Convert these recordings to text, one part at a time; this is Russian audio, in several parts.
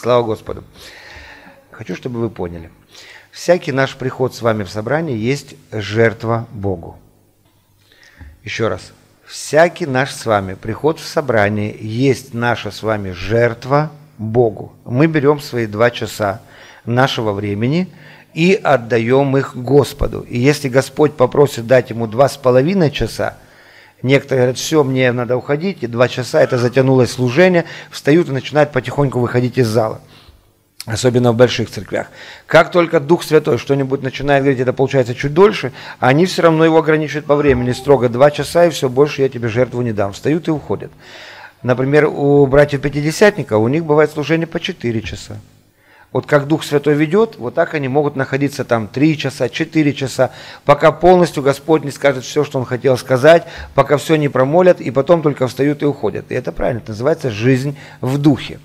Слава Господу. Хочу, чтобы вы поняли. Всякий наш приход с вами в собрание есть жертва Богу. Еще раз. Всякий наш с вами приход в собрание есть наша с вами жертва Богу. Мы берем свои два часа нашего времени и отдаем их Господу. И если Господь попросит дать ему два с половиной часа, Некоторые говорят, все, мне надо уходить, и два часа это затянулось служение, встают и начинают потихоньку выходить из зала. Особенно в больших церквях. Как только Дух Святой что-нибудь начинает говорить, это получается чуть дольше, они все равно его ограничивают по времени, строго два часа, и все, больше я тебе жертву не дам. Встают и уходят. Например, у братьев-пятидесятников, у них бывает служение по четыре часа. Вот как Дух Святой ведет, вот так они могут находиться там 3 часа, 4 часа, пока полностью Господь не скажет все, что Он хотел сказать, пока все не промолят, и потом только встают и уходят. И это правильно, это называется жизнь в духе.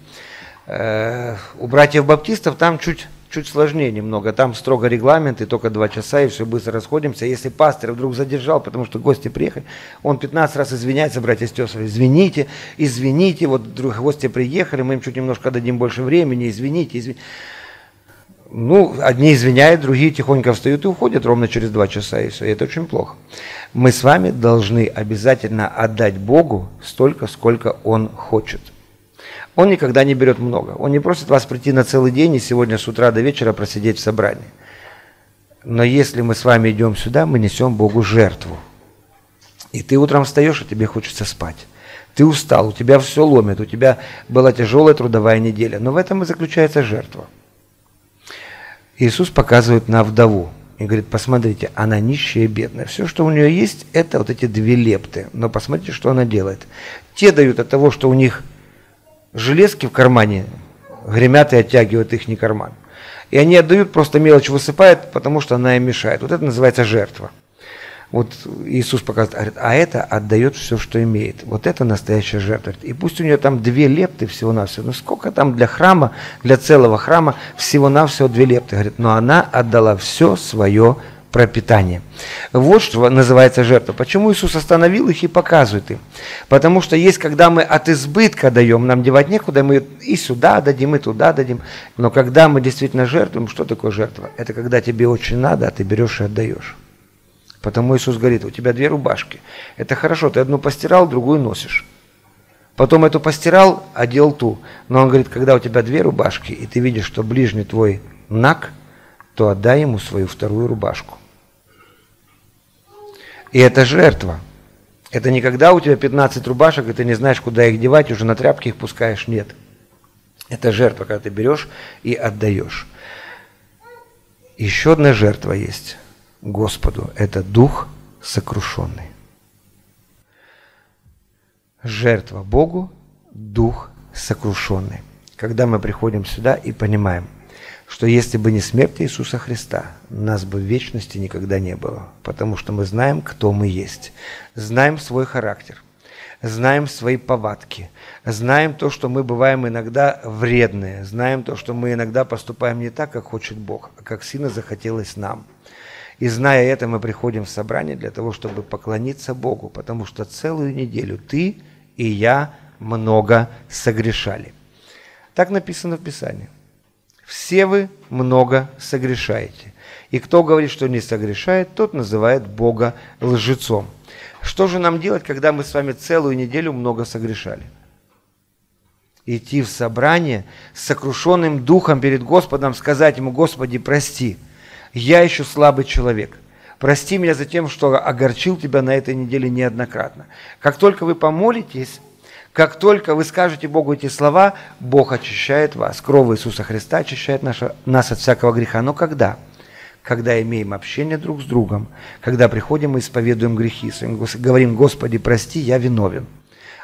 Э, у братьев-баптистов там чуть чуть сложнее немного. Там строго регламент, и только два часа, и все быстро расходимся. Если пастор вдруг задержал, потому что гости приехали, он 15 раз извиняется, братья и сестры, извините, извините, вот вдруг гости приехали, мы им чуть немножко дадим больше времени, извините, извините. Ну, одни извиняют, другие тихонько встают и уходят ровно через два часа, и все. И это очень плохо. Мы с вами должны обязательно отдать Богу столько, сколько Он хочет. Он никогда не берет много. Он не просит вас прийти на целый день и сегодня с утра до вечера просидеть в собрании. Но если мы с вами идем сюда, мы несем Богу жертву. И ты утром встаешь, и тебе хочется спать. Ты устал, у тебя все ломит, у тебя была тяжелая трудовая неделя. Но в этом и заключается жертва. Иисус показывает на вдову и говорит, посмотрите, она нищая и бедная. Все, что у нее есть, это вот эти две лепты. Но посмотрите, что она делает. Те дают от того, что у них железки в кармане гремят и оттягивают их не карман. И они отдают, просто мелочь высыпают, потому что она им мешает. Вот это называется жертва. Вот Иисус показывает, говорит, а это отдает все, что имеет. Вот это настоящая жертва. И пусть у нее там две лепты всего-навсего. Ну сколько там для храма, для целого храма, всего-навсего две лепты. Говорит, но она отдала все свое пропитание. Вот что называется жертва. Почему Иисус остановил их и показывает им? Потому что есть, когда мы от избытка даем, нам девать некуда, мы и сюда дадим, и туда дадим. Но когда мы действительно жертвуем, что такое жертва? Это когда тебе очень надо, а ты берешь и отдаешь. Потому Иисус говорит, у тебя две рубашки. Это хорошо, ты одну постирал, другую носишь. Потом эту постирал, одел ту. Но он говорит, когда у тебя две рубашки, и ты видишь, что ближний твой наг, то отдай ему свою вторую рубашку. И это жертва. Это не когда у тебя 15 рубашек, и ты не знаешь, куда их девать, уже на тряпки их пускаешь. Нет. Это жертва, когда ты берешь и отдаешь. Еще одна жертва есть Господу. Это дух сокрушенный. Жертва Богу, дух сокрушенный. Когда мы приходим сюда и понимаем – что если бы не смерть Иисуса Христа, нас бы в вечности никогда не было, потому что мы знаем, кто мы есть, знаем свой характер, знаем свои повадки, знаем то, что мы бываем иногда вредные, знаем то, что мы иногда поступаем не так, как хочет Бог, а как сильно захотелось нам. И зная это, мы приходим в собрание для того, чтобы поклониться Богу, потому что целую неделю ты и я много согрешали. Так написано в Писании. Все вы много согрешаете. И кто говорит, что не согрешает, тот называет Бога лжецом. Что же нам делать, когда мы с вами целую неделю много согрешали? Идти в собрание с сокрушенным духом перед Господом, сказать Ему, Господи, прости, я еще слабый человек. Прости меня за тем, что огорчил тебя на этой неделе неоднократно. Как только вы помолитесь, как только вы скажете Богу эти слова, Бог очищает вас. Кровь Иисуса Христа очищает наша, нас от всякого греха. Но когда? Когда имеем общение друг с другом, когда приходим и исповедуем грехи, говорим, Господи, прости, я виновен.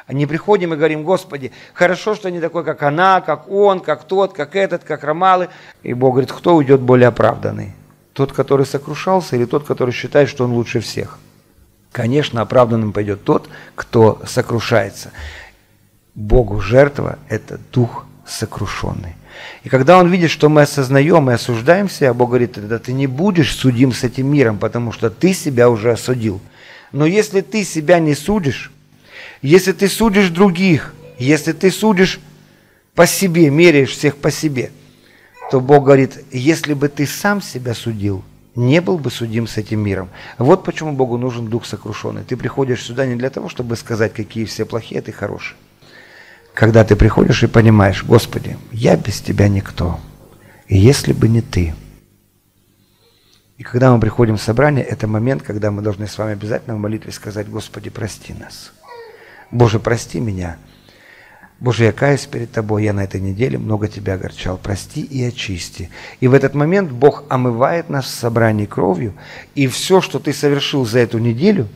А не приходим и говорим, Господи, хорошо, что не такой, как она, как он, как тот, как этот, как Ромалы. И Бог говорит, кто уйдет более оправданный? Тот, который сокрушался, или тот, который считает, что он лучше всех? Конечно, оправданным пойдет тот, кто сокрушается. Богу жертва – это дух сокрушенный. И когда он видит, что мы осознаем и осуждаем себя, Бог говорит, тогда ты не будешь судим с этим миром, потому что ты себя уже осудил. Но если ты себя не судишь, если ты судишь других, если ты судишь по себе, меряешь всех по себе, то Бог говорит, если бы ты сам себя судил, не был бы судим с этим миром. Вот почему Богу нужен дух сокрушенный. Ты приходишь сюда не для того, чтобы сказать, какие все плохие, а ты хороший. Когда ты приходишь и понимаешь, Господи, я без Тебя никто. И если бы не Ты. И когда мы приходим в собрание, это момент, когда мы должны с вами обязательно в молитве сказать, Господи, прости нас. Боже, прости меня Боже, я каюсь перед Тобой, я на этой неделе много Тебя огорчал, прости и очисти. И в этот момент Бог омывает нас в собрании кровью, и все, что ты совершил за эту неделю,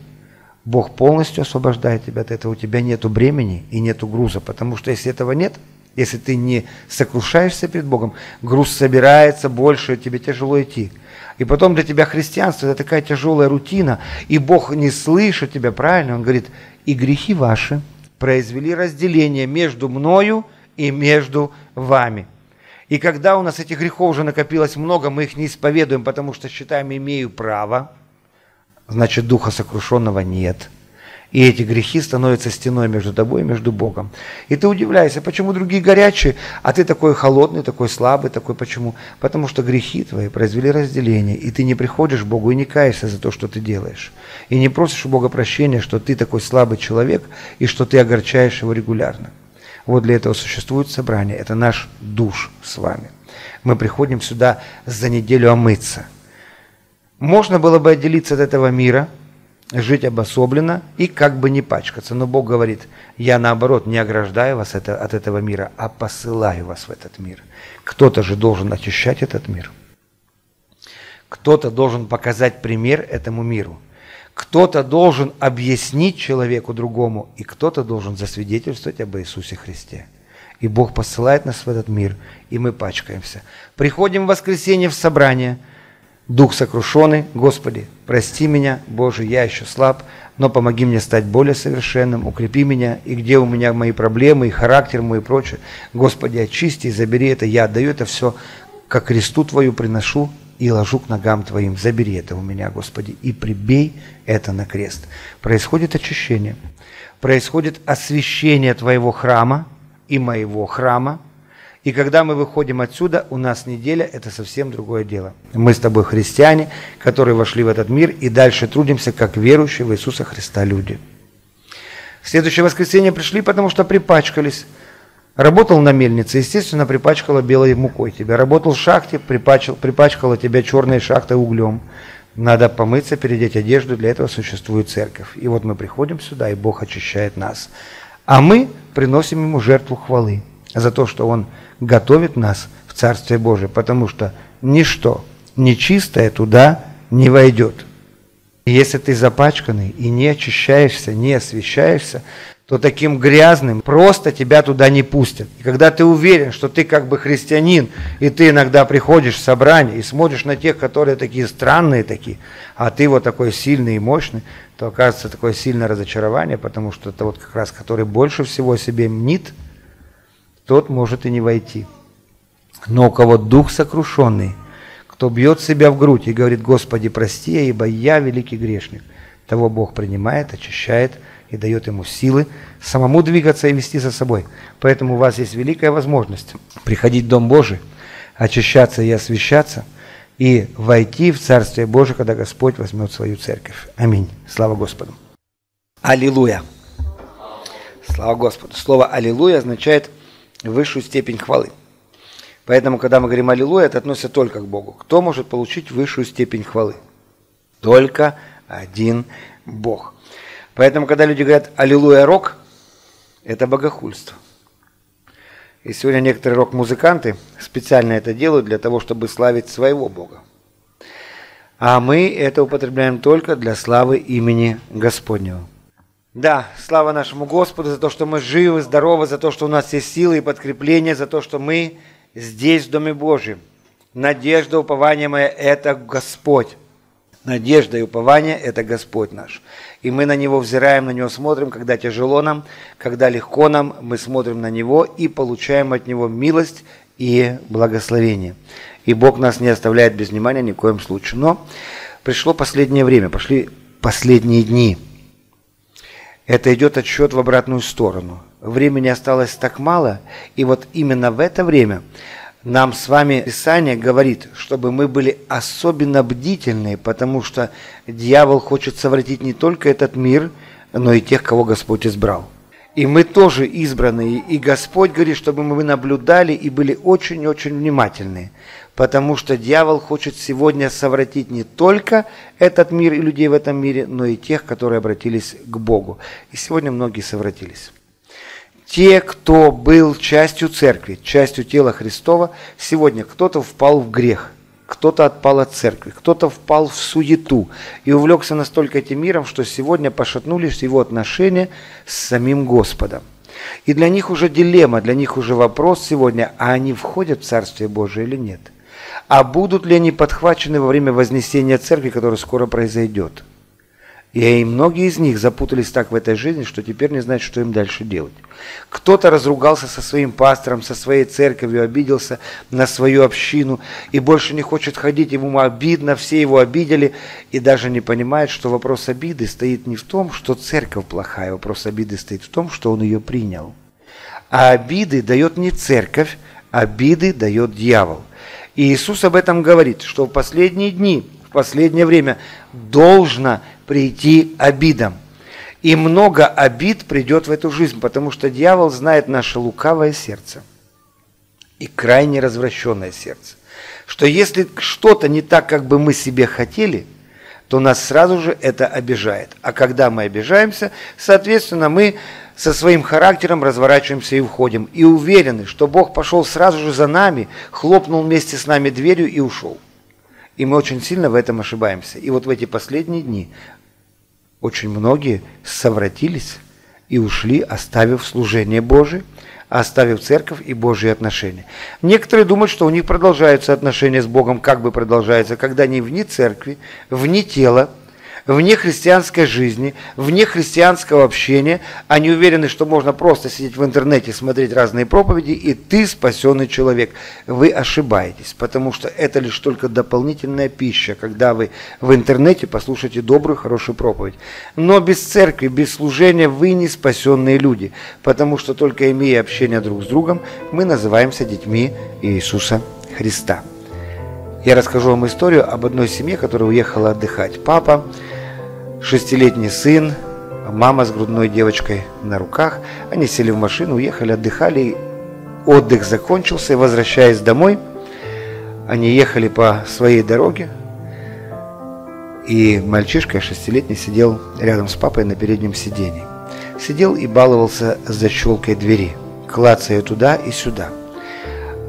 Бог полностью освобождает тебя от этого. У тебя нет бремени и нет груза, потому что если этого нет, если ты не сокрушаешься перед Богом, груз собирается больше, тебе тяжело идти. И потом для тебя христианство – это такая тяжелая рутина, и Бог не слышит тебя правильно, Он говорит, и грехи ваши – произвели разделение между мною и между вами. И когда у нас этих грехов уже накопилось много, мы их не исповедуем, потому что считаем, имею право, значит, духа сокрушенного нет. И эти грехи становятся стеной между тобой и между Богом. И ты удивляешься, почему другие горячие, а ты такой холодный, такой слабый, такой почему? Потому что грехи твои произвели разделение, и ты не приходишь к Богу и не каешься за то, что ты делаешь. И не просишь у Бога прощения, что ты такой слабый человек, и что ты огорчаешь его регулярно. Вот для этого существует собрание. Это наш душ с вами. Мы приходим сюда за неделю омыться. Можно было бы отделиться от этого мира – жить обособленно и как бы не пачкаться. Но Бог говорит, я наоборот не ограждаю вас это, от этого мира, а посылаю вас в этот мир. Кто-то же должен очищать этот мир. Кто-то должен показать пример этому миру. Кто-то должен объяснить человеку другому, и кто-то должен засвидетельствовать об Иисусе Христе. И Бог посылает нас в этот мир, и мы пачкаемся. Приходим в воскресенье в собрание – Дух сокрушенный, Господи, прости меня, Боже, я еще слаб, но помоги мне стать более совершенным, укрепи меня, и где у меня мои проблемы, и характер мой, и прочее. Господи, очисти и забери это, я отдаю это все, как кресту Твою приношу и ложу к ногам Твоим. Забери это у меня, Господи, и прибей это на крест. Происходит очищение, происходит освящение Твоего храма и моего храма, и когда мы выходим отсюда, у нас неделя – это совсем другое дело. Мы с тобой христиане, которые вошли в этот мир и дальше трудимся, как верующие в Иисуса Христа люди. В следующее воскресенье пришли, потому что припачкались. Работал на мельнице, естественно, припачкала белой мукой тебя. Работал в шахте, припачкал, припачкала тебя черной шахтой углем. Надо помыться, переодеть одежду, для этого существует церковь. И вот мы приходим сюда, и Бог очищает нас. А мы приносим Ему жертву хвалы за то, что Он готовит нас в Царствие Божие, потому что ничто нечистое туда не войдет. И если ты запачканный и не очищаешься, не освещаешься, то таким грязным просто тебя туда не пустят. И когда ты уверен, что ты как бы христианин, и ты иногда приходишь в собрание и смотришь на тех, которые такие странные такие, а ты вот такой сильный и мощный, то оказывается такое сильное разочарование, потому что это вот как раз, который больше всего себе мнит – тот может и не войти. Но у кого дух сокрушенный, кто бьет себя в грудь и говорит, Господи, прости, ибо я великий грешник, того Бог принимает, очищает и дает ему силы самому двигаться и вести за собой. Поэтому у вас есть великая возможность приходить в Дом Божий, очищаться и освещаться, и войти в Царствие Божие, когда Господь возьмет свою церковь. Аминь. Слава Господу. Аллилуйя. Слава Господу. Слово «Аллилуйя» означает высшую степень хвалы. Поэтому, когда мы говорим «Аллилуйя», это относится только к Богу. Кто может получить высшую степень хвалы? Только один Бог. Поэтому, когда люди говорят «Аллилуйя, рок», это богохульство. И сегодня некоторые рок-музыканты специально это делают для того, чтобы славить своего Бога. А мы это употребляем только для славы имени Господнего. Да, слава нашему Господу за то, что мы живы, здоровы, за то, что у нас есть силы и подкрепление, за то, что мы здесь, в Доме Божьем. Надежда, упование мое – это Господь. Надежда и упование – это Господь наш. И мы на Него взираем, на Него смотрим, когда тяжело нам, когда легко нам, мы смотрим на Него и получаем от Него милость и благословение. И Бог нас не оставляет без внимания ни в коем случае. Но пришло последнее время, пошли последние дни – это идет отсчет в обратную сторону. времени осталось так мало, и вот именно в это время нам с вами Писание говорит, чтобы мы были особенно бдительны, потому что дьявол хочет совратить не только этот мир, но и тех, кого Господь избрал. И мы тоже избранные, и Господь говорит, чтобы мы наблюдали и были очень-очень внимательны, потому что дьявол хочет сегодня совратить не только этот мир и людей в этом мире, но и тех, которые обратились к Богу. И сегодня многие совратились. Те, кто был частью церкви, частью тела Христова, сегодня кто-то впал в грех, кто-то отпал от церкви, кто-то впал в суету и увлекся настолько этим миром, что сегодня пошатнулись его отношения с самим Господом. И для них уже дилемма, для них уже вопрос сегодня, а они входят в Царствие Божие или нет? А будут ли они подхвачены во время вознесения церкви, которое скоро произойдет? И многие из них запутались так в этой жизни, что теперь не знают, что им дальше делать. Кто-то разругался со своим пастором, со своей церковью, обиделся на свою общину и больше не хочет ходить, ему обидно, все его обидели и даже не понимает, что вопрос обиды стоит не в том, что церковь плохая, вопрос обиды стоит в том, что он ее принял. А обиды дает не церковь, обиды дает дьявол. И Иисус об этом говорит, что в последние дни, в последнее время должно прийти обидам. И много обид придет в эту жизнь, потому что дьявол знает наше лукавое сердце и крайне развращенное сердце. Что если что-то не так, как бы мы себе хотели, то нас сразу же это обижает. А когда мы обижаемся, соответственно, мы со своим характером разворачиваемся и уходим. И уверены, что Бог пошел сразу же за нами, хлопнул вместе с нами дверью и ушел. И мы очень сильно в этом ошибаемся. И вот в эти последние дни очень многие совратились и ушли, оставив служение Божие, оставив церковь и Божьи отношения. Некоторые думают, что у них продолжаются отношения с Богом, как бы продолжаются, когда они вне церкви, вне тела, вне христианской жизни, вне христианского общения. Они уверены, что можно просто сидеть в интернете, смотреть разные проповеди, и ты спасенный человек. Вы ошибаетесь, потому что это лишь только дополнительная пища, когда вы в интернете послушаете добрую, хорошую проповедь. Но без церкви, без служения вы не спасенные люди, потому что только имея общение друг с другом, мы называемся детьми Иисуса Христа. Я расскажу вам историю об одной семье, которая уехала отдыхать. Папа шестилетний сын, мама с грудной девочкой на руках. Они сели в машину, уехали, отдыхали. Отдых закончился, и возвращаясь домой, они ехали по своей дороге, и мальчишка шестилетний сидел рядом с папой на переднем сиденье. Сидел и баловался с защелкой двери, клацая туда и сюда.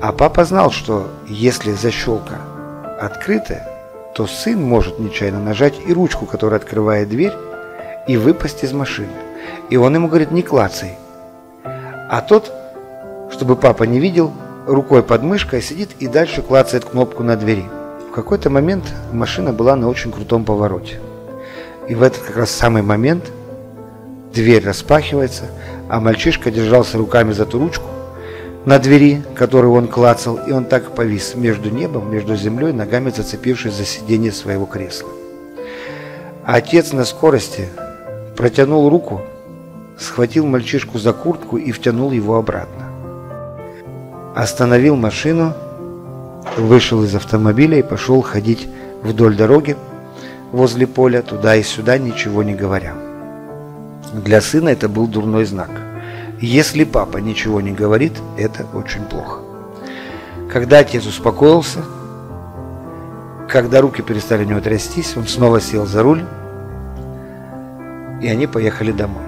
А папа знал, что если защелка открытая, то сын может нечаянно нажать и ручку, которая открывает дверь, и выпасть из машины. И он ему говорит, не клацай. А тот, чтобы папа не видел, рукой под мышкой сидит и дальше клацает кнопку на двери. В какой-то момент машина была на очень крутом повороте. И в этот как раз самый момент дверь распахивается, а мальчишка держался руками за ту ручку, на двери, которую он клацал, и он так повис между небом, между землей, ногами зацепившись за сиденье своего кресла. А отец на скорости протянул руку, схватил мальчишку за куртку и втянул его обратно. Остановил машину, вышел из автомобиля и пошел ходить вдоль дороги возле поля, туда и сюда, ничего не говоря. Для сына это был дурной знак – если папа ничего не говорит, это очень плохо. Когда отец успокоился, когда руки перестали у него трястись, он снова сел за руль, и они поехали домой.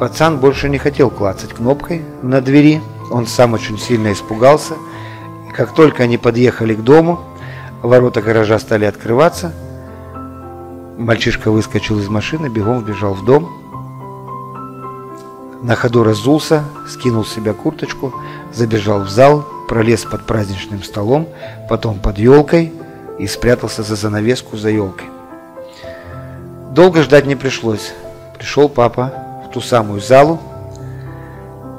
Пацан больше не хотел клацать кнопкой на двери, он сам очень сильно испугался, и как только они подъехали к дому, ворота гаража стали открываться, мальчишка выскочил из машины, бегом вбежал в дом – на ходу разулся, скинул с себя курточку, забежал в зал, пролез под праздничным столом, потом под елкой и спрятался за занавеску за елкой. Долго ждать не пришлось. Пришел папа в ту самую залу,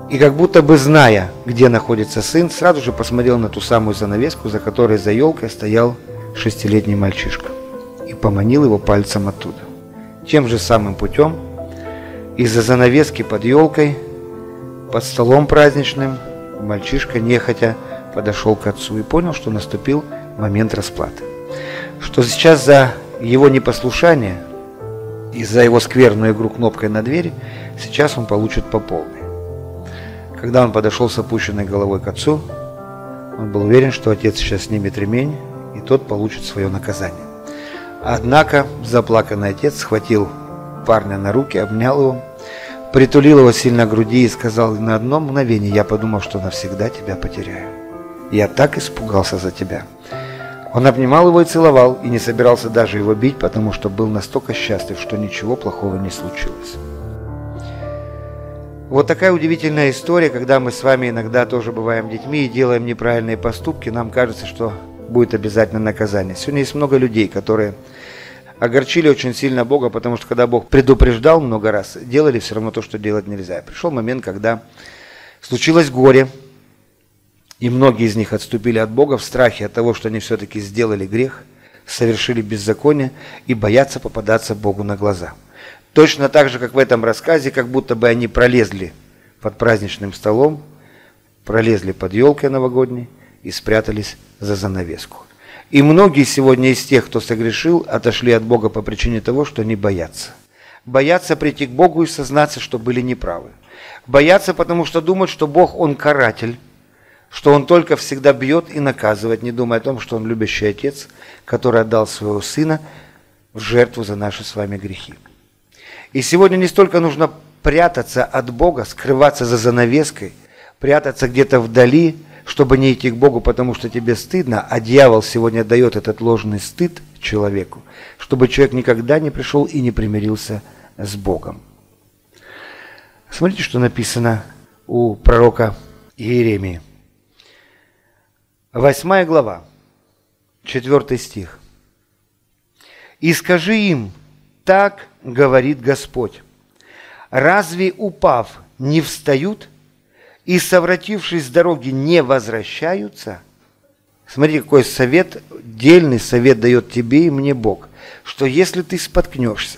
и как будто бы зная, где находится сын, сразу же посмотрел на ту самую занавеску, за которой за елкой стоял шестилетний мальчишка, и поманил его пальцем оттуда. Тем же самым путем из-за занавески под елкой под столом праздничным мальчишка нехотя подошел к отцу и понял, что наступил момент расплаты. Что сейчас за его непослушание и за его скверную игру кнопкой на двери сейчас он получит по полной. Когда он подошел с опущенной головой к отцу, он был уверен, что отец сейчас снимет ремень, и тот получит свое наказание. Однако заплаканный отец схватил парня на руки, обнял его, притулил его сильно к груди и сказал, на одно мгновение я подумал, что навсегда тебя потеряю. Я так испугался за тебя. Он обнимал его и целовал, и не собирался даже его бить, потому что был настолько счастлив, что ничего плохого не случилось. Вот такая удивительная история, когда мы с вами иногда тоже бываем детьми и делаем неправильные поступки, нам кажется, что будет обязательно наказание. Сегодня есть много людей, которые огорчили очень сильно Бога, потому что когда Бог предупреждал много раз, делали все равно то, что делать нельзя. Пришел момент, когда случилось горе, и многие из них отступили от Бога в страхе от того, что они все-таки сделали грех, совершили беззаконие и боятся попадаться Богу на глаза. Точно так же, как в этом рассказе, как будто бы они пролезли под праздничным столом, пролезли под елкой новогодней и спрятались за занавеску. И многие сегодня из тех, кто согрешил, отошли от Бога по причине того, что они боятся. Боятся прийти к Богу и сознаться, что были неправы. Боятся, потому что думают, что Бог, Он каратель, что Он только всегда бьет и наказывает, не думая о том, что Он любящий Отец, который отдал своего Сына в жертву за наши с вами грехи. И сегодня не столько нужно прятаться от Бога, скрываться за занавеской, прятаться где-то вдали, чтобы не идти к Богу, потому что тебе стыдно, а дьявол сегодня дает этот ложный стыд человеку, чтобы человек никогда не пришел и не примирился с Богом. Смотрите, что написано у пророка Иеремии. Восьмая глава, четвертый стих. «И скажи им, так говорит Господь, разве упав не встают и, совратившись с дороги, не возвращаются?» Смотри, какой совет, дельный совет дает тебе и мне Бог, что если ты споткнешься,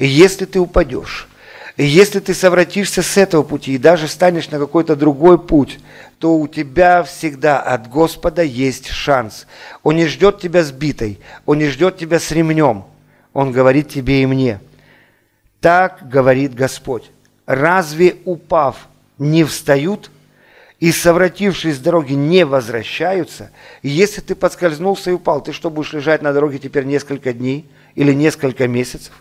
если ты упадешь, если ты совратишься с этого пути и даже станешь на какой-то другой путь, то у тебя всегда от Господа есть шанс. Он не ждет тебя сбитой, Он не ждет тебя с ремнем. Он говорит тебе и мне. Так говорит Господь. Разве упав не встают и совратившись с дороги не возвращаются? Если ты подскользнулся и упал, ты что, будешь лежать на дороге теперь несколько дней или несколько месяцев?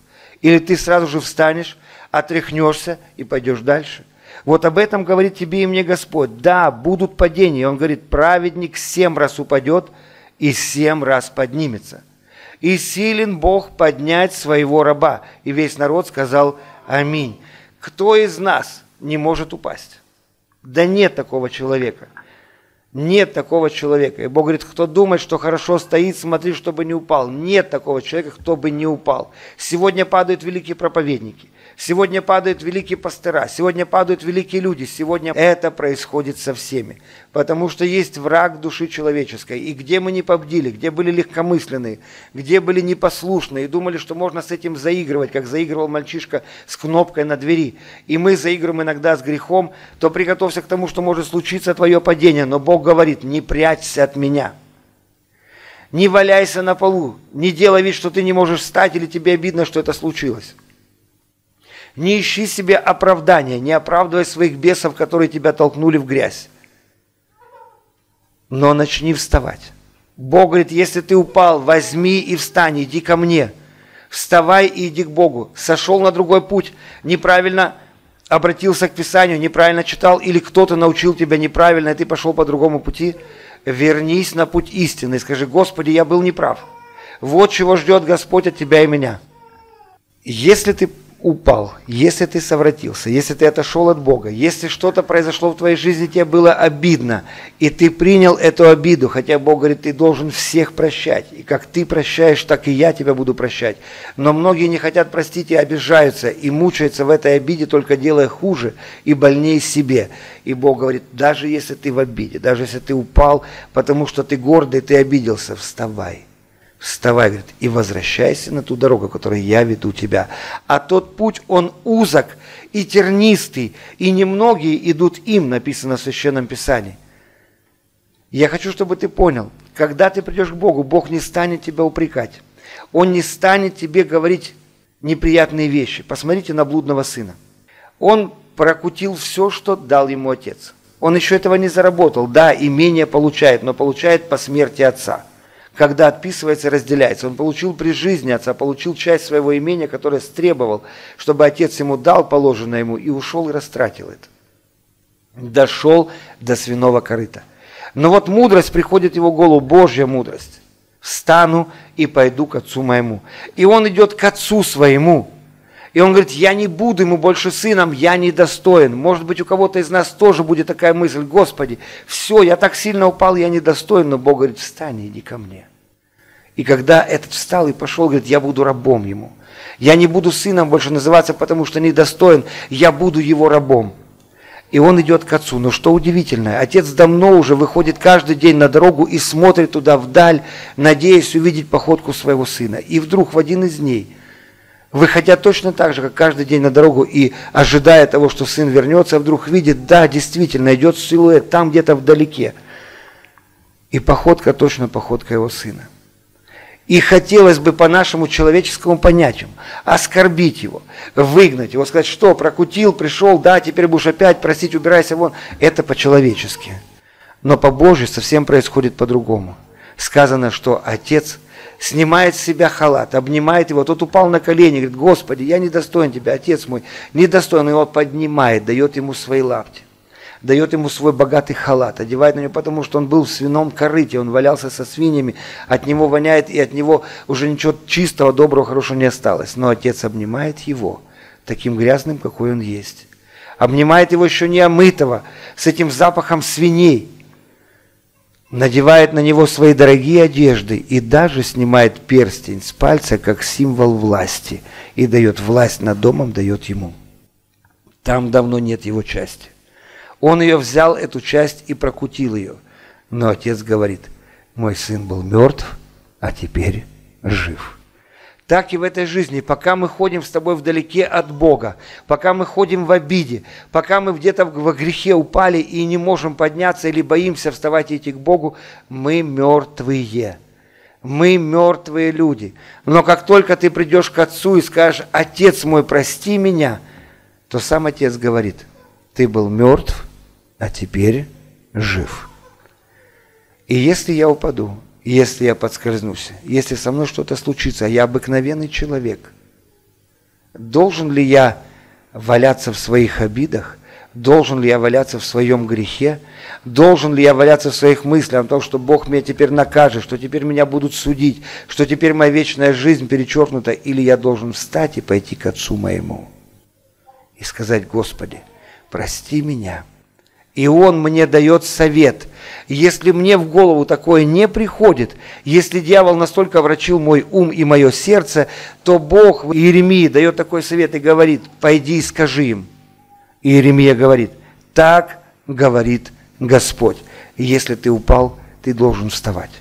Или ты сразу же встанешь, отряхнешься и пойдешь дальше? Вот об этом говорит тебе и мне Господь. Да, будут падения. Он говорит, праведник семь раз упадет и семь раз поднимется. И силен Бог поднять своего раба. И весь народ сказал Аминь. Кто из нас не может упасть? Да нет такого человека. Нет такого человека. И Бог говорит, кто думает, что хорошо стоит, смотри, чтобы не упал. Нет такого человека, кто бы не упал. Сегодня падают великие проповедники. Сегодня падают великие пастыра, сегодня падают великие люди, сегодня это происходит со всеми. Потому что есть враг души человеческой. И где мы не побдили, где были легкомысленные, где были непослушные, и думали, что можно с этим заигрывать, как заигрывал мальчишка с кнопкой на двери. И мы заигрываем иногда с грехом, то приготовься к тому, что может случиться твое падение. Но Бог говорит, не прячься от меня. Не валяйся на полу, не делай вид, что ты не можешь встать или тебе обидно, что это случилось. Не ищи себе оправдания, не оправдывай своих бесов, которые тебя толкнули в грязь. Но начни вставать. Бог говорит, если ты упал, возьми и встань, иди ко мне. Вставай и иди к Богу. Сошел на другой путь, неправильно обратился к Писанию, неправильно читал, или кто-то научил тебя неправильно, и ты пошел по другому пути, вернись на путь истины и скажи, Господи, я был неправ. Вот чего ждет Господь от тебя и меня. Если ты упал, если ты совратился, если ты отошел от Бога, если что-то произошло в твоей жизни, тебе было обидно, и ты принял эту обиду, хотя Бог говорит, ты должен всех прощать, и как ты прощаешь, так и я тебя буду прощать. Но многие не хотят простить и обижаются, и мучаются в этой обиде, только делая хуже и больнее себе. И Бог говорит, даже если ты в обиде, даже если ты упал, потому что ты гордый, ты обиделся, вставай, вставай, говорит, и возвращайся на ту дорогу, которой я веду тебя. А тот путь, он узок и тернистый, и немногие идут им, написано в Священном Писании. Я хочу, чтобы ты понял, когда ты придешь к Богу, Бог не станет тебя упрекать. Он не станет тебе говорить неприятные вещи. Посмотрите на блудного сына. Он прокутил все, что дал ему отец. Он еще этого не заработал. Да, имение получает, но получает по смерти отца – когда отписывается, разделяется. Он получил при жизни отца, получил часть своего имения, которое стребовал, чтобы отец ему дал положенное ему, и ушел и растратил это. Дошел до свиного корыта. Но вот мудрость приходит в его голову, Божья мудрость. Встану и пойду к отцу моему. И он идет к отцу своему. И он говорит, я не буду ему больше сыном, я недостоин. Может быть, у кого-то из нас тоже будет такая мысль, Господи, все, я так сильно упал, я недостоин. Но Бог говорит, встань, иди ко мне. И когда этот встал и пошел, говорит, я буду рабом ему. Я не буду сыном больше называться, потому что недостоин, я буду его рабом. И он идет к отцу. Но что удивительное, отец давно уже выходит каждый день на дорогу и смотрит туда вдаль, надеясь увидеть походку своего сына. И вдруг в один из дней – выходя точно так же, как каждый день на дорогу и ожидая того, что сын вернется, вдруг видит, да, действительно, идет силуэт там где-то вдалеке. И походка точно походка его сына. И хотелось бы по нашему человеческому понятию оскорбить его, выгнать его, сказать, что прокутил, пришел, да, теперь будешь опять просить, убирайся вон. Это по-человечески. Но по Божьему совсем происходит по-другому. Сказано, что отец – снимает с себя халат, обнимает его. Тот упал на колени, говорит, Господи, я недостоин Тебя, Отец мой, недостоин. Его поднимает, дает ему свои лапти, дает ему свой богатый халат, одевает на него, потому что он был в свином корыте, он валялся со свиньями, от него воняет, и от него уже ничего чистого, доброго, хорошего не осталось. Но Отец обнимает его, таким грязным, какой он есть. Обнимает его еще не омытого, с этим запахом свиней – надевает на него свои дорогие одежды и даже снимает перстень с пальца как символ власти и дает власть над домом, дает ему. Там давно нет его части. Он ее взял, эту часть, и прокутил ее. Но отец говорит, мой сын был мертв, а теперь жив так и в этой жизни. Пока мы ходим с тобой вдалеке от Бога, пока мы ходим в обиде, пока мы где-то во грехе упали и не можем подняться или боимся вставать и идти к Богу, мы мертвые. Мы мертвые люди. Но как только ты придешь к Отцу и скажешь, Отец мой, прости меня, то сам Отец говорит, ты был мертв, а теперь жив. И если я упаду, если я подскользнусь, если со мной что-то случится, я обыкновенный человек, должен ли я валяться в своих обидах, должен ли я валяться в своем грехе, должен ли я валяться в своих мыслях о том, что Бог меня теперь накажет, что теперь меня будут судить, что теперь моя вечная жизнь перечеркнута, или я должен встать и пойти к Отцу моему и сказать, Господи, прости меня – и он мне дает совет. Если мне в голову такое не приходит, если дьявол настолько врачил мой ум и мое сердце, то Бог Иеремии дает такой совет и говорит, пойди и скажи им. Иеремия говорит, так говорит Господь. Если ты упал, ты должен вставать.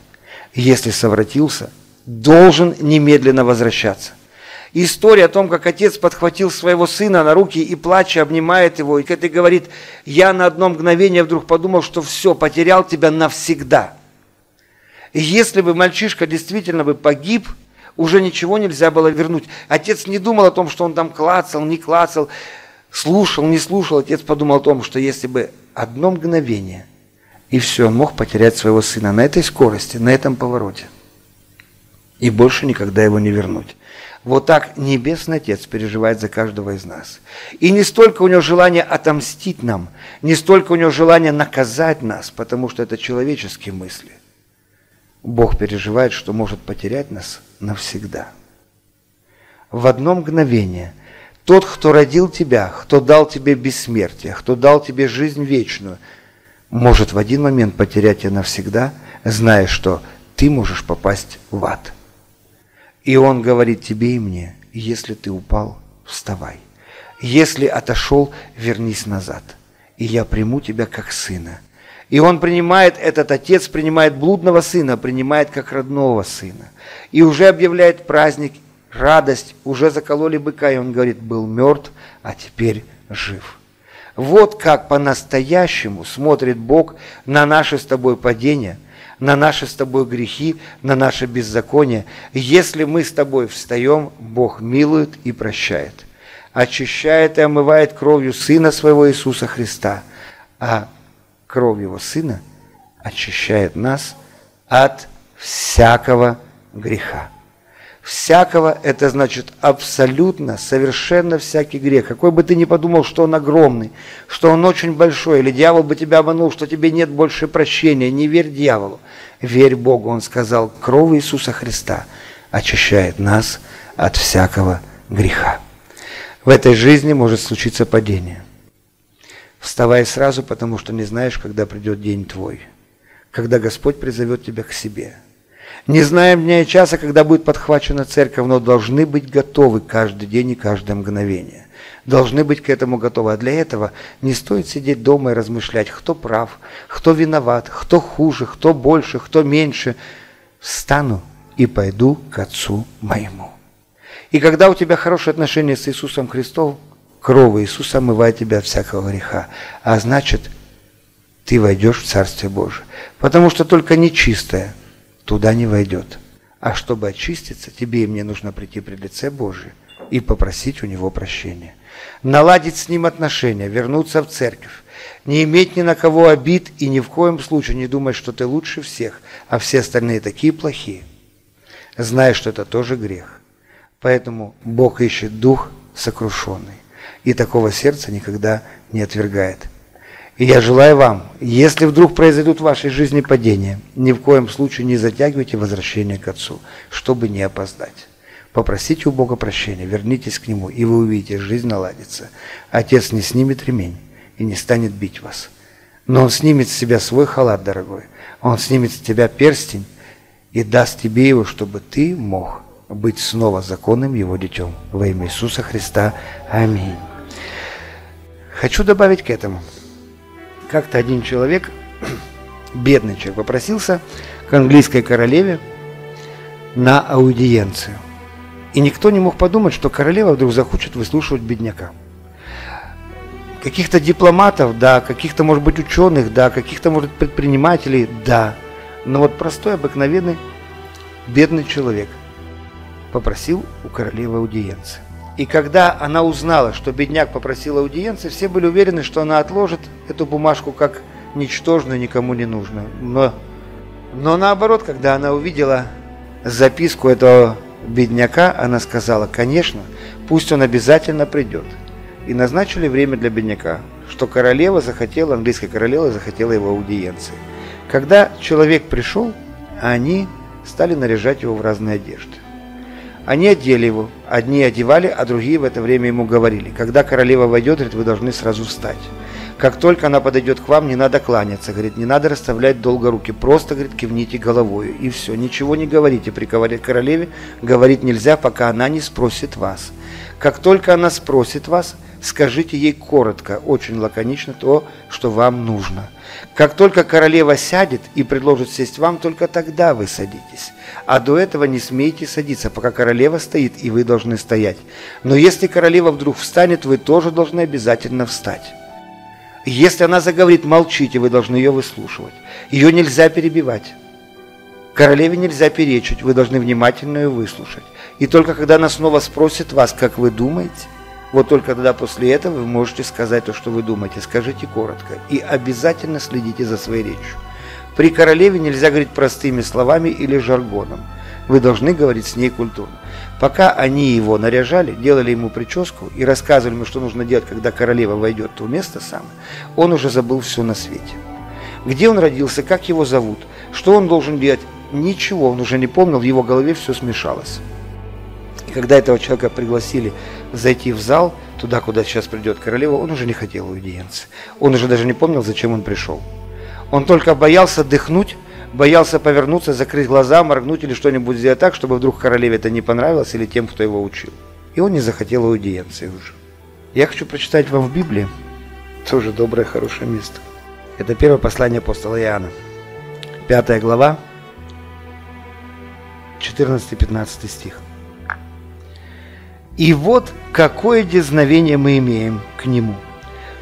Если совратился, должен немедленно возвращаться история о том, как отец подхватил своего сына на руки и плача обнимает его, и когда говорит, я на одно мгновение вдруг подумал, что все, потерял тебя навсегда. И если бы мальчишка действительно бы погиб, уже ничего нельзя было вернуть. Отец не думал о том, что он там клацал, не клацал, слушал, не слушал. Отец подумал о том, что если бы одно мгновение, и все, он мог потерять своего сына на этой скорости, на этом повороте. И больше никогда его не вернуть. Вот так Небесный Отец переживает за каждого из нас. И не столько у него желание отомстить нам, не столько у него желание наказать нас, потому что это человеческие мысли. Бог переживает, что может потерять нас навсегда. В одно мгновение тот, кто родил тебя, кто дал тебе бессмертие, кто дал тебе жизнь вечную, может в один момент потерять тебя навсегда, зная, что ты можешь попасть в ад. И Он говорит тебе и мне, если ты упал, вставай. Если отошел, вернись назад. И я приму тебя как сына. И он принимает, этот отец принимает блудного сына, принимает как родного сына. И уже объявляет праздник, радость, уже закололи быка, и он говорит, был мертв, а теперь жив. Вот как по-настоящему смотрит Бог на наше с тобой падение, на наши с тобой грехи, на наше беззаконие. Если мы с тобой встаем, Бог милует и прощает, очищает и омывает кровью Сына Своего Иисуса Христа, а кровь Его Сына очищает нас от всякого греха. Всякого – это значит абсолютно, совершенно всякий грех. Какой бы ты ни подумал, что он огромный, что он очень большой, или дьявол бы тебя обманул, что тебе нет больше прощения, не верь дьяволу. Верь Богу, он сказал, кровь Иисуса Христа очищает нас от всякого греха. В этой жизни может случиться падение. Вставай сразу, потому что не знаешь, когда придет день твой, когда Господь призовет тебя к себе. Не знаем дня и часа, когда будет подхвачена церковь, но должны быть готовы каждый день и каждое мгновение. Должны быть к этому готовы. А для этого не стоит сидеть дома и размышлять, кто прав, кто виноват, кто хуже, кто больше, кто меньше. Встану и пойду к Отцу моему. И когда у тебя хорошие отношения с Иисусом Христом, Кровь Иисуса омывает тебя от всякого греха. А значит, ты войдешь в Царствие Божие. Потому что только нечистое туда не войдет. А чтобы очиститься, тебе и мне нужно прийти при лице Божие и попросить у Него прощения. Наладить с Ним отношения, вернуться в церковь, не иметь ни на кого обид и ни в коем случае не думать, что ты лучше всех, а все остальные такие плохие. Зная, что это тоже грех. Поэтому Бог ищет дух сокрушенный и такого сердца никогда не отвергает. Я желаю вам, если вдруг произойдут в вашей жизни падения, ни в коем случае не затягивайте возвращение к Отцу, чтобы не опоздать. Попросите у Бога прощения, вернитесь к Нему, и вы увидите, жизнь наладится. Отец не снимет ремень и не станет бить вас. Но Он снимет с себя свой халат, дорогой. Он снимет с тебя перстень и даст тебе его, чтобы ты мог быть снова законным Его детем. Во имя Иисуса Христа. Аминь. Хочу добавить к этому. Как-то один человек, бедный человек, попросился к английской королеве на аудиенцию. И никто не мог подумать, что королева вдруг захочет выслушивать бедняка. Каких-то дипломатов, да, каких-то, может быть, ученых, да, каких-то, может, предпринимателей, да. Но вот простой, обыкновенный, бедный человек попросил у королевы аудиенции. И когда она узнала, что бедняк попросил аудиенции, все были уверены, что она отложит эту бумажку как ничтожную, никому не нужную. Но, но наоборот, когда она увидела записку этого бедняка, она сказала, конечно, пусть он обязательно придет. И назначили время для бедняка, что королева захотела, английская королева захотела его аудиенции. Когда человек пришел, они стали наряжать его в разные одежды. Они одели его. Одни одевали, а другие в это время ему говорили. Когда королева войдет, говорит, вы должны сразу встать. Как только она подойдет к вам, не надо кланяться, говорит, не надо расставлять долго руки, просто, говорит, кивните головой, и все, ничего не говорите при королеве, говорить нельзя, пока она не спросит вас. Как только она спросит вас, скажите ей коротко, очень лаконично то, что вам нужно. Как только королева сядет и предложит сесть вам, только тогда вы садитесь. А до этого не смейте садиться, пока королева стоит, и вы должны стоять. Но если королева вдруг встанет, вы тоже должны обязательно встать. Если она заговорит, молчите, вы должны ее выслушивать. Ее нельзя перебивать. Королеве нельзя перечить, вы должны внимательно ее выслушать. И только когда она снова спросит вас, как вы думаете, вот только тогда после этого вы можете сказать то, что вы думаете. Скажите коротко и обязательно следите за своей речью. При королеве нельзя говорить простыми словами или жаргоном. Вы должны говорить с ней культурно. Пока они его наряжали, делали ему прическу и рассказывали ему, что нужно делать, когда королева войдет в то место самое, он уже забыл все на свете. Где он родился, как его зовут, что он должен делать, ничего он уже не помнил, в его голове все смешалось. И когда этого человека пригласили зайти в зал, туда, куда сейчас придет королева, он уже не хотел аудиенции. Он уже даже не помнил, зачем он пришел. Он только боялся дыхнуть, боялся повернуться, закрыть глаза, моргнуть или что-нибудь сделать так, чтобы вдруг королеве это не понравилось или тем, кто его учил. И он не захотел аудиенции уже. Я хочу прочитать вам в Библии, тоже доброе, хорошее место. Это первое послание апостола Иоанна. Пятая глава, 14-15 стих. И вот какое дезновение мы имеем к Нему,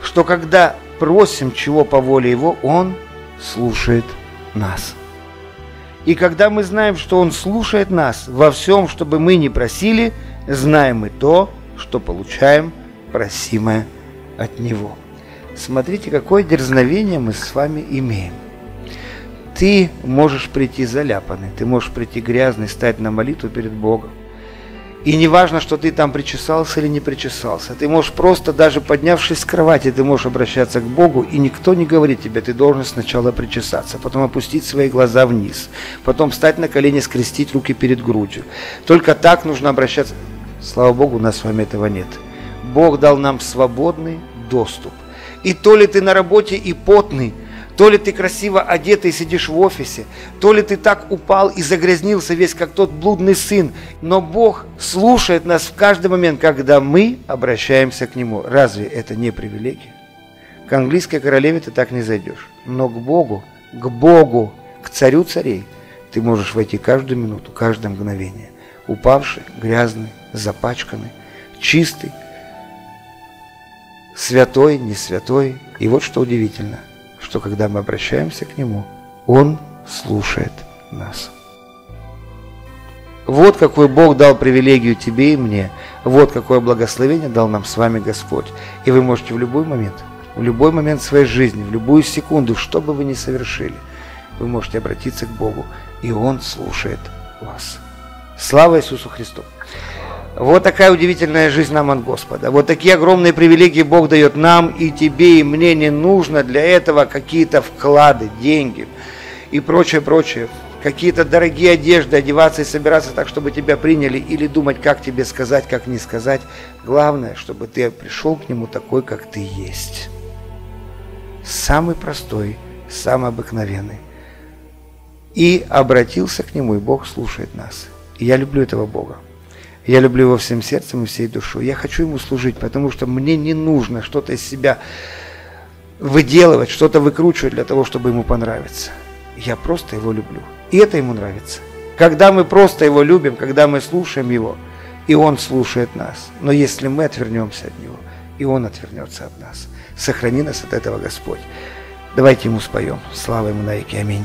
что когда просим чего по воле Его, Он слушает нас. И когда мы знаем, что Он слушает нас во всем, чтобы мы не просили, знаем мы то, что получаем просимое от Него. Смотрите, какое дерзновение мы с вами имеем. Ты можешь прийти заляпанный, ты можешь прийти грязный, стать на молитву перед Богом. И не важно, что ты там причесался или не причесался. Ты можешь просто, даже поднявшись с кровати, ты можешь обращаться к Богу, и никто не говорит тебе, ты должен сначала причесаться, потом опустить свои глаза вниз, потом встать на колени, скрестить руки перед грудью. Только так нужно обращаться. Слава Богу, у нас с вами этого нет. Бог дал нам свободный доступ. И то ли ты на работе и потный, то ли ты красиво одетый сидишь в офисе, то ли ты так упал и загрязнился весь, как тот блудный сын. Но Бог слушает нас в каждый момент, когда мы обращаемся к Нему. Разве это не привилегия? К английской королеве ты так не зайдешь. Но к Богу, к Богу, к царю царей ты можешь войти каждую минуту, каждое мгновение. Упавший, грязный, запачканный, чистый, святой, не святой. И вот что удивительно – что когда мы обращаемся к Нему, Он слушает нас. Вот какой Бог дал привилегию тебе и мне. Вот какое благословение дал нам с вами Господь. И вы можете в любой момент, в любой момент своей жизни, в любую секунду, что бы вы ни совершили, вы можете обратиться к Богу, и Он слушает вас. Слава Иисусу Христу! Вот такая удивительная жизнь нам от Господа. Вот такие огромные привилегии Бог дает нам и тебе, и мне. Не нужно для этого какие-то вклады, деньги и прочее, прочее. Какие-то дорогие одежды, одеваться и собираться так, чтобы тебя приняли, или думать, как тебе сказать, как не сказать. Главное, чтобы ты пришел к Нему такой, как ты есть. Самый простой, самый обыкновенный. И обратился к Нему, и Бог слушает нас. И я люблю этого Бога. Я люблю его всем сердцем и всей душой. Я хочу ему служить, потому что мне не нужно что-то из себя выделывать, что-то выкручивать для того, чтобы ему понравиться. Я просто его люблю. И это ему нравится. Когда мы просто его любим, когда мы слушаем его, и он слушает нас. Но если мы отвернемся от него, и он отвернется от нас. Сохрани нас от этого, Господь. Давайте ему споем. Слава ему навеки. Аминь.